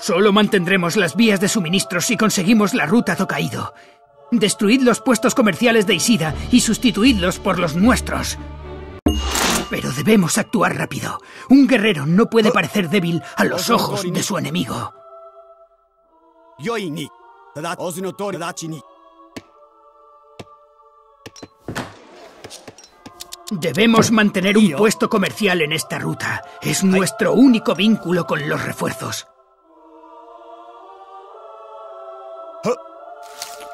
Solo mantendremos las vías de suministro si conseguimos la ruta Tokaido. Destruid los puestos comerciales de Isida y sustituidlos por los nuestros. Pero debemos actuar rápido. Un guerrero no puede parecer débil a los ojos de su enemigo. Debemos mantener un puesto comercial en esta ruta. Es nuestro único vínculo con los refuerzos.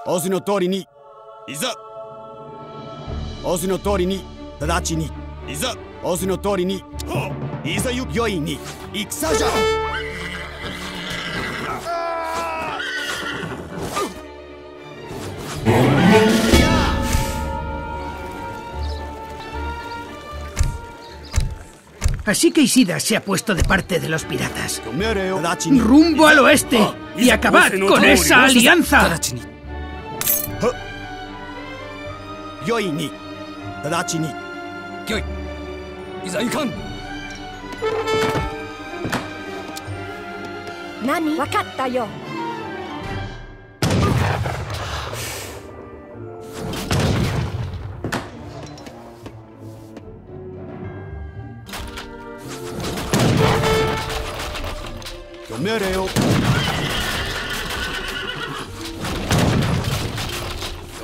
オスの通りにいざオスの通りに直ちにいざオスの通りにいざゆよいに戦じゃ Así que Isida se ha puesto de parte de los piratas. ¡Rumbo al oeste! ¡Y acabad con esa alianza! よいに。直ちに。よい。いざいかん。何？分かったよ。命令よ。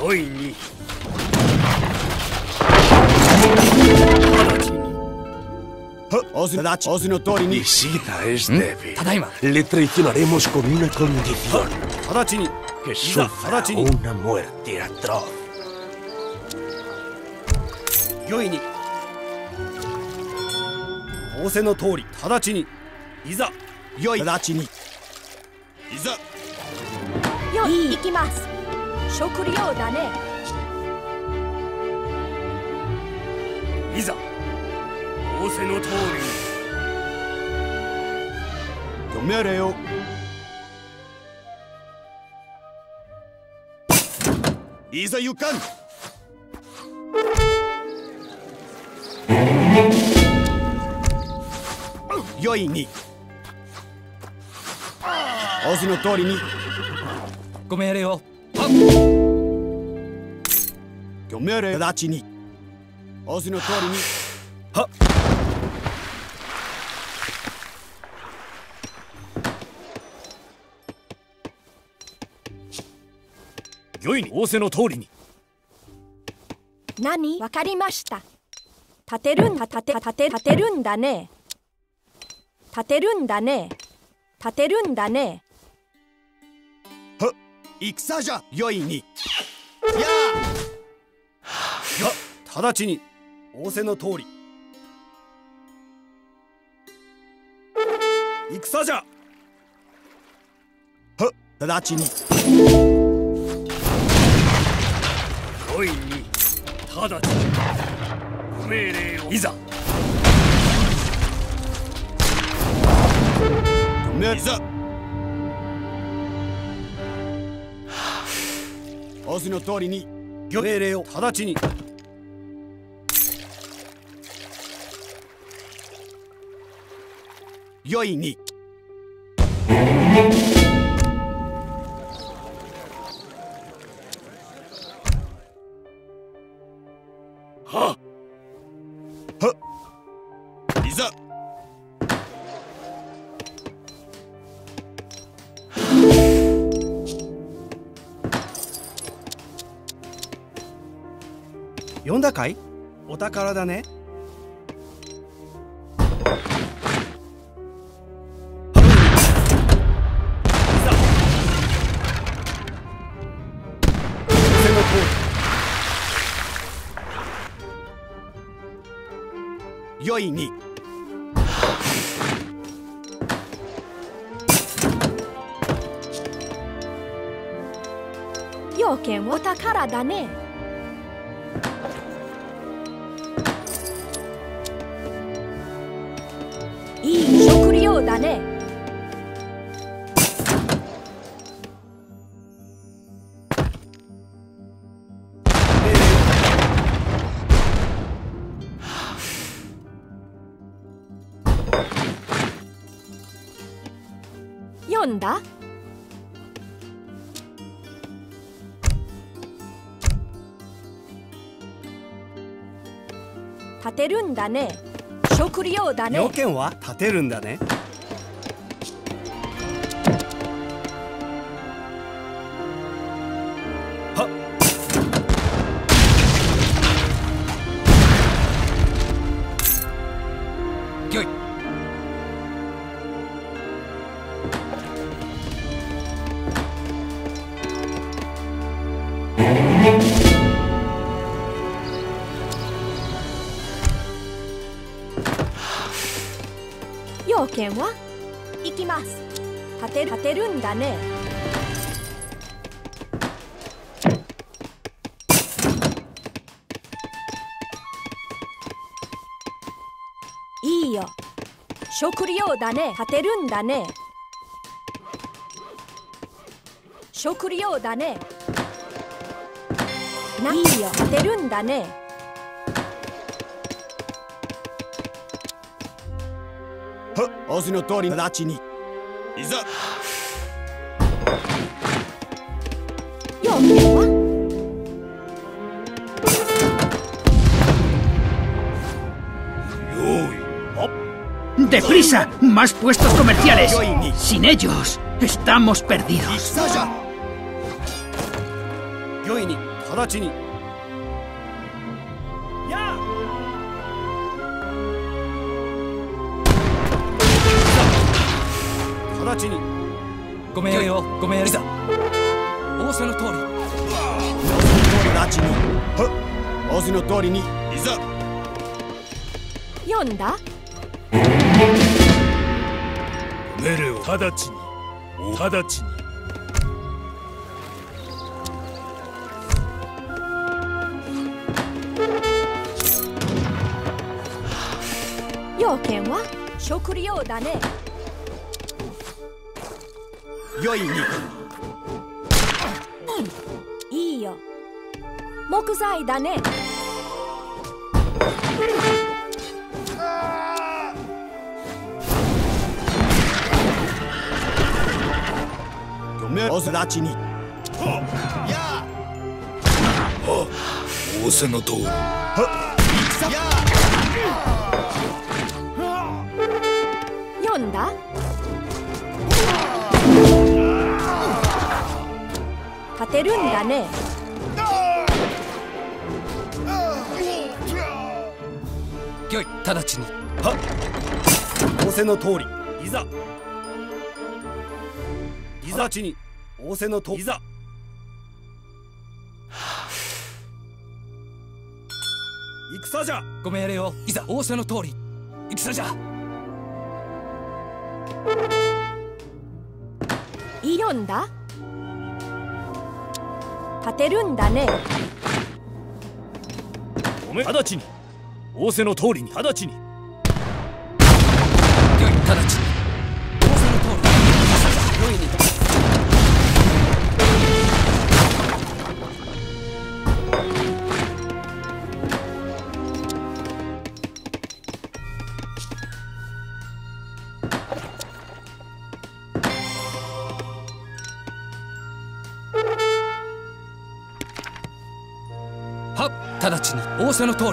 よいに Isida es débil. Le traicionaremos con una condición. Que sufra una muerte atroz. よいに仰せの通り直ちにいざよい直ちにいざよい行きます食料だねせの通り命令よ。いざ行かん。よいに。仰せの通りに。ご命令をご命令直ちに。仰せの通りに。はっよいに仰せの通りに。何？わかりました。立てるんだ。立て立て立てるんだね。立てるんだね。立てるんだね。は戦じゃよいに。やあ！直ちに仰せの通り。戦じゃ！は直ちによいに直ちにご命令を。いざ。いざ仰せの通りに御命令を直ちに。よいにいざ読んだかい？お宝だね。よいに要件お宝だね。いい食料だね。読んだ？てるんだね。食料だね。要件は立てるんだね。件は？行きます。立て立てるんだね。いいよ。食料だね。立てるんだね。食料だね。いいよ。立てるんだね。仰せの通り直ちにいざ要件は ¡Deprisa! ¡Más puestos comerciales! Sin ellos, estamos perdidos. ごめんよ。ごめんよいざ仰せの通り。直ちに。仰せの通りに。いざ読んだ？命令を直ちに。直ちに。要件は？食料だね御意にいいよ。木材だね。ちに。仰せの通り。読んだ？立てるんだね。よい直ちに。仰せの通り。いざ。いざちに。仰せの通りいざ戦じゃ。ご命令を。いざ仰せの通り。戦じゃ。読んだ立てるんだね。ごめん直ちに。仰せの通りに。直ちに。直ちに仰せの通り。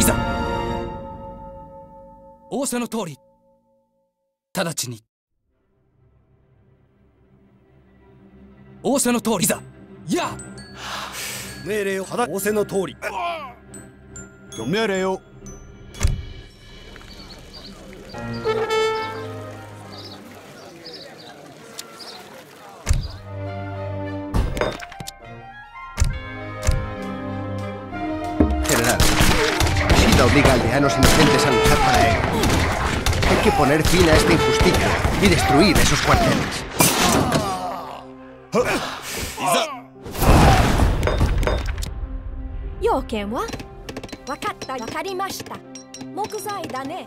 いざ。仰せの通り。直ちに。仰せの通り。いざ。や。命令を。仰せの通り。御命令を obliga a aldeanos inocentes a luchar para él. Hay que poner fin a esta injusticia y destruir esos cuarteles. Yoken wa? Wakatta, wakarimashita. Mokusai da ne.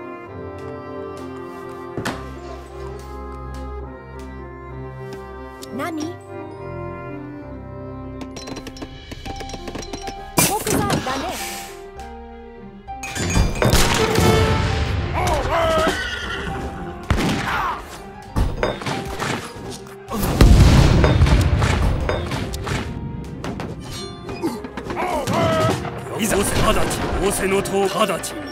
仰せの塔直ちに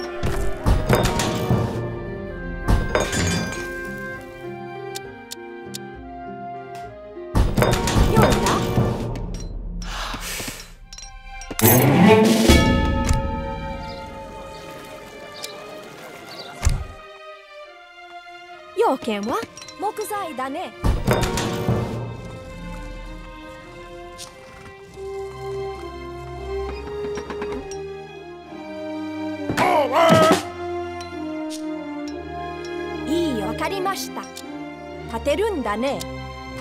要件は木材だね。ました。立てるんだね。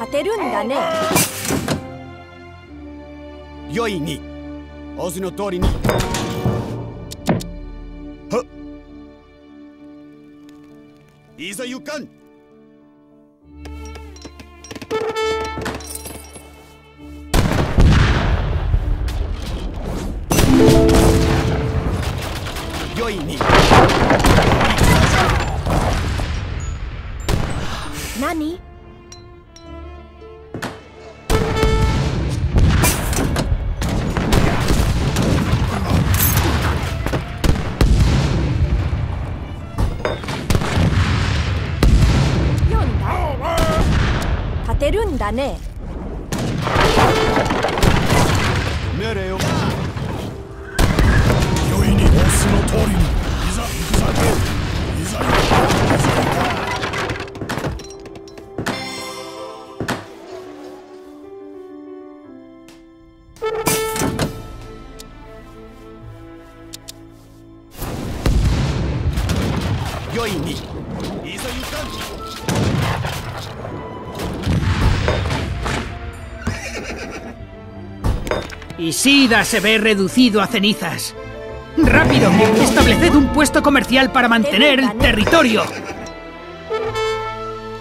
立てるんだね。良いに。仰せの通りに。はっ。いざ行かん。良いに。何？読んだ？立てるんだね。命令を。良いに仰せの通りに。Isida se ve reducido a cenizas. ¡Rápido! ¡Estableced un puesto comercial para mantener el territorio!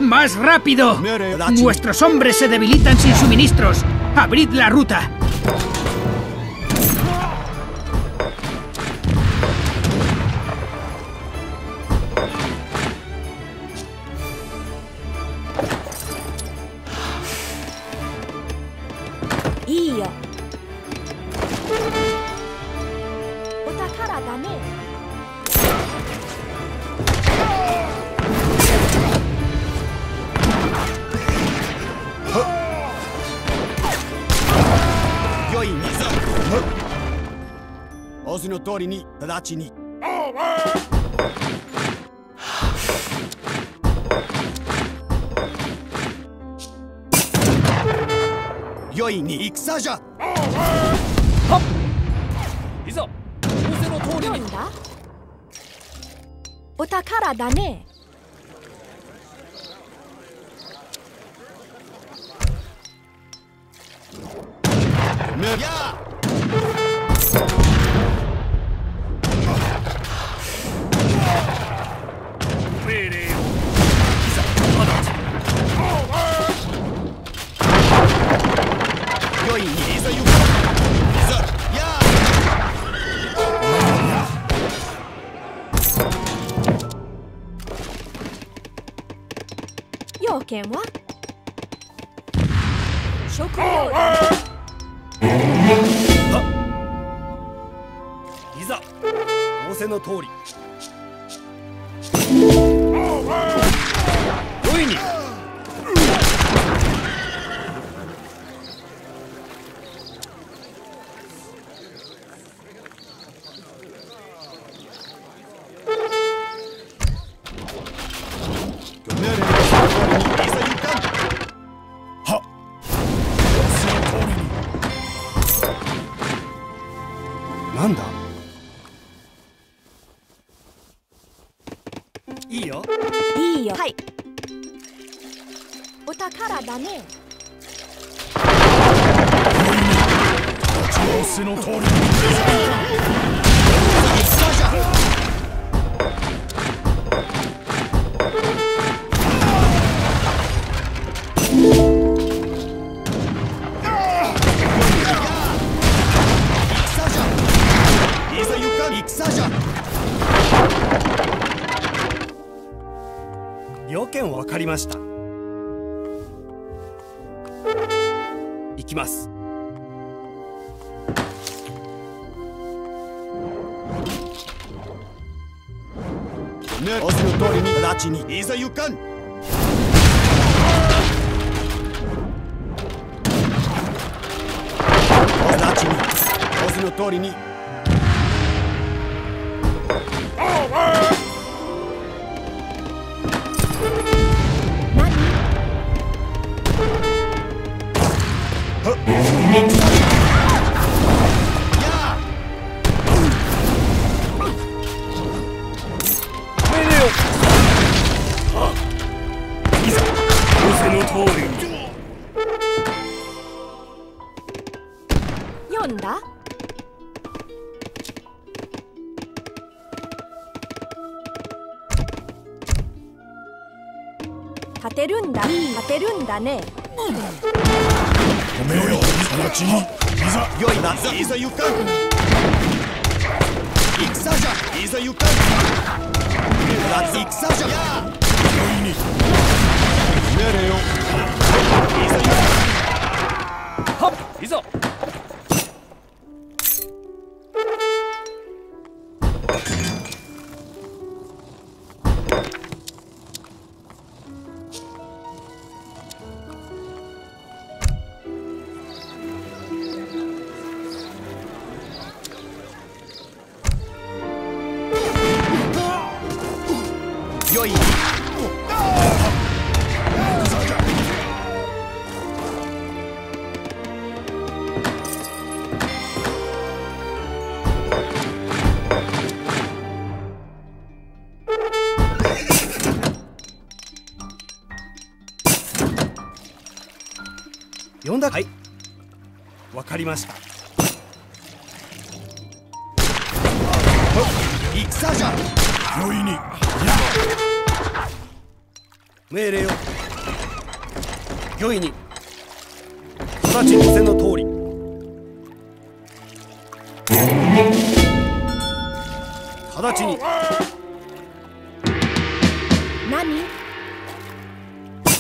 ¡Más rápido! Nuestros hombres se debilitan sin suministros. ¡Abrid la ruta!「宝だね」良いにざ仰せの通りに直ちに。良いに戦じゃ。お宝だね。や命令をいいざ行は？食料だ。いざ仰せの通りかりました。行きます。ねオスの通りに直ちに。いざ行かん。直ちにオスの通りに。勝てるんだ。勝てるんだね、うんめよ直ちにいざよいないざ行かん戦じゃいざ行かん戦じゃよいに命令よいざ行かんはっいざい。読んだはい。わかりました。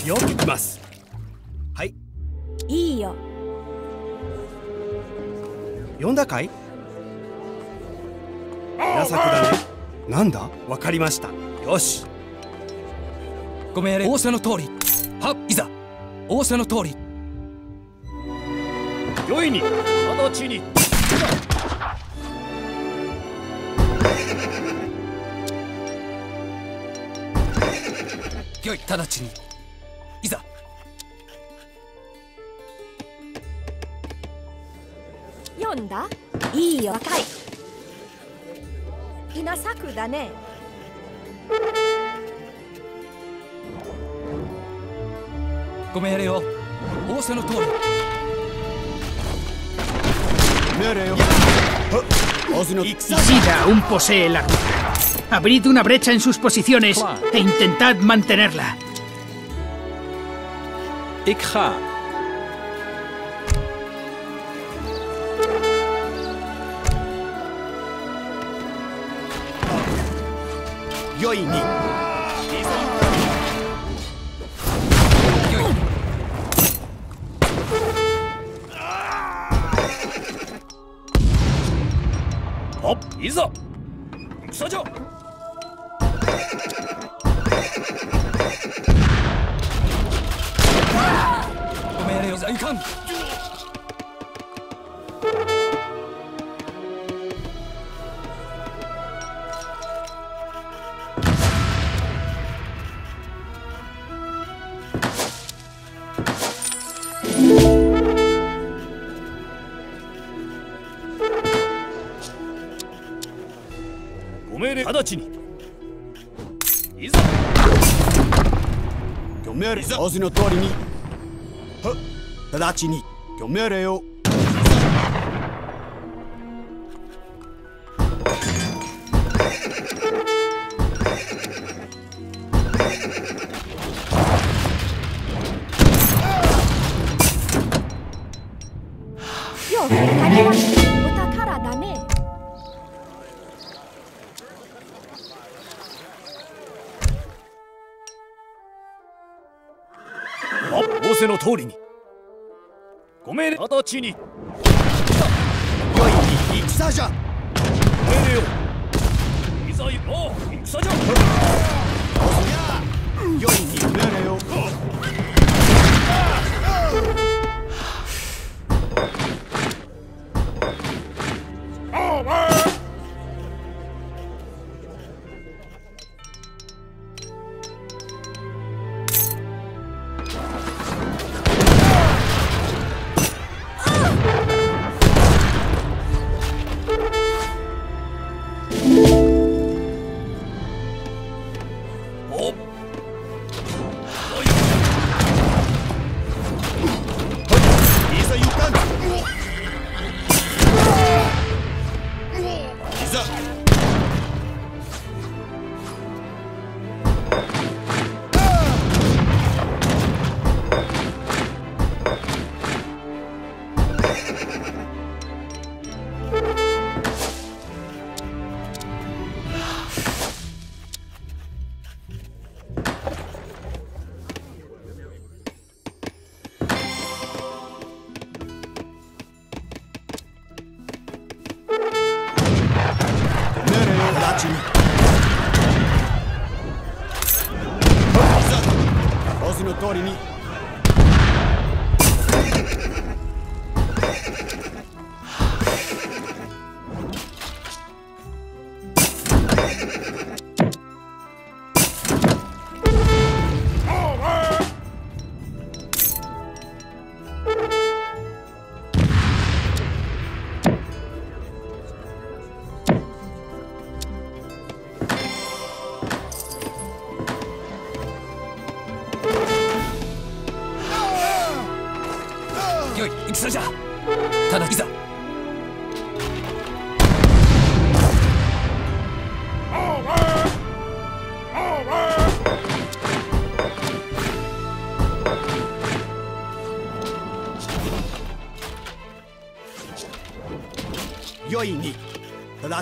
よく来ます。はい。いいよ。読んだかい？稲作だね。なんだ？わかりました。よし。ご命令仰せの通り。はっいざ。仰せの通り。良いに。直ちに。よい直ちにいいよ若い稲作だねご命令を仰せの通り 命令よオスの戦 Isida aún posee la ruta. Abrid una brecha en sus posiciones e intentad mantenerla. Ik ga. よいにはっいざ戦じゃご命令をいざいかん。ちに。いざ。ご命令オスの通りには直ちにご命令よせの通りに。ご命令直ちに。良いに戦じゃ。命令よ。いざよ戦じゃ。良いに命令よ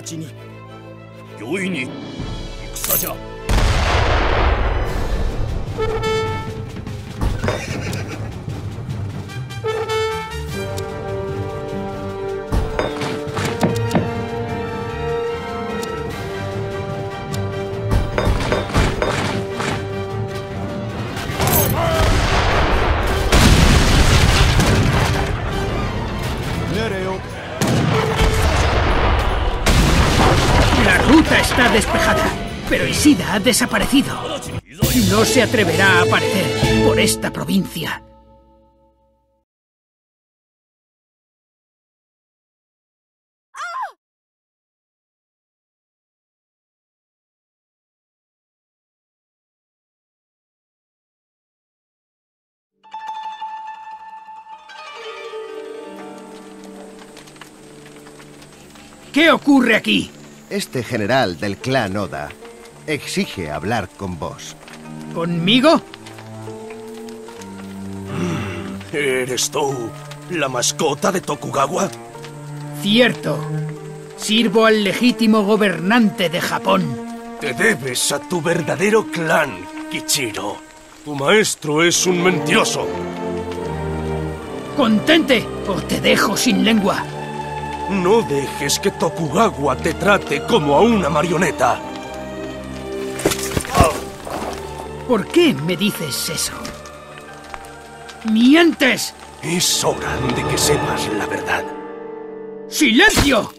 直ち pero el SIDA ha desaparecido. y No se atreverá a aparecer por esta provincia. ¿Qué ocurre aquí? Este general del clan Oda exige hablar con vos. ¿Conmigo? ¿Eres tú la mascota de Tokugawa? Cierto. Sirvo al legítimo gobernante de Japón. Te debes a tu verdadero clan, Kichiro. Tu maestro es un mentiroso. Contente o te dejo sin lengua. No dejes que Tokugawa te trate como a una marioneta. ¿Por qué me dices eso? ¡Mientes! Es hora de que sepas la verdad. ¡Silencio!